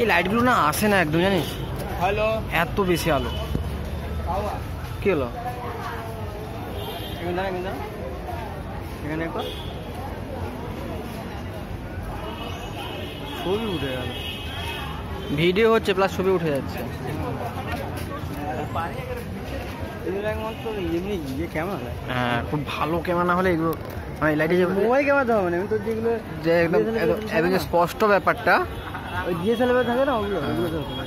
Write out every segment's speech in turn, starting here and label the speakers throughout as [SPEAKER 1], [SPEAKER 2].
[SPEAKER 1] এই লাইটগুলো না আসে না একদম জানিস?
[SPEAKER 2] হ্যালো।
[SPEAKER 1] এত বেশি আলো। কি হলো?
[SPEAKER 2] এখানে একবার। ছবি উঠে গেল।
[SPEAKER 1] ভিডিও হচ্ছে প্লাস ছবি উঠে যাচ্ছে।
[SPEAKER 2] এমনি ইয়ে ক্যামেরা
[SPEAKER 1] হ্যাঁ খুব ভালো ক্যামেরা না হলে এগুলো মানে লাইটে যে
[SPEAKER 2] মোবাইল ক্যামেরা হবে না তো যেগুলো
[SPEAKER 1] যে একদম একদম- একদম স্পষ্ট ব্যাপারটা।
[SPEAKER 2] ওই ডিএসএলআর থাকে না ওগুলো ওগুলো তো হবে।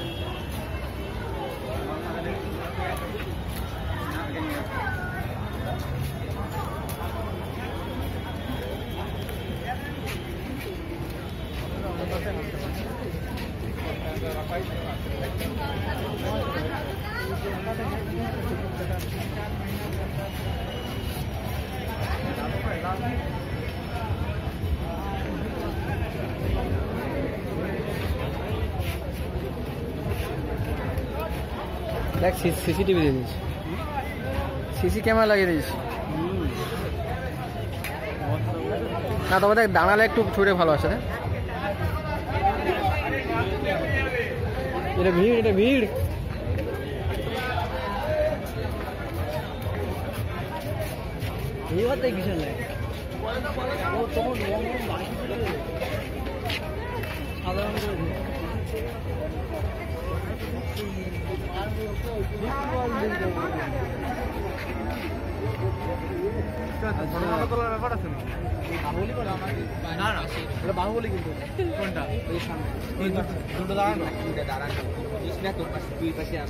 [SPEAKER 1] দেখ সিসিটিভি দিয়ে দিয়েছি সিসি ক্যামেরা লাগিয়ে দিয়েছি না, তবে দেখ, দাঁড়ালে একটু ছুটে ভালো আছে এটা ভিড় এটা ভিড়।
[SPEAKER 2] এইবার দেখ কিসের লাগে ও তখন রং রং বাকি ছিল রে। সাদা রং করে দিল। বাহুবলী কিন্তু। কোনটা? ওই সামনে। দুটো। দাঁড়ানো। দুটো দাঁড়ানো না তোর পাশে দুই পাশে এটা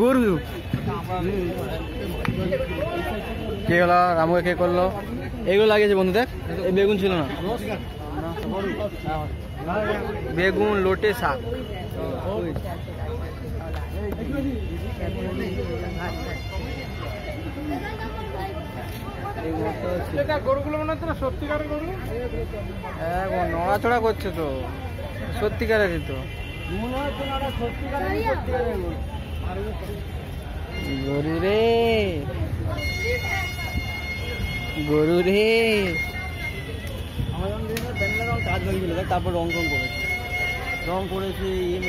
[SPEAKER 1] গরু। কে হলো? রামুকে কে করল? এগুলো লাগিয়েছে বন্ধুদের। এই বেগুন ছিল না। বেগুন লোটে শাক।
[SPEAKER 2] সত্যিকারের
[SPEAKER 1] হ্যাঁ নড়াচড়া করছে তো। সত্যিকারেরই তো।
[SPEAKER 2] মনে হচ্ছে গরু
[SPEAKER 1] রে। গরু রে।
[SPEAKER 2] তারপর রং রং করেছে। রং করেছে ইয়ে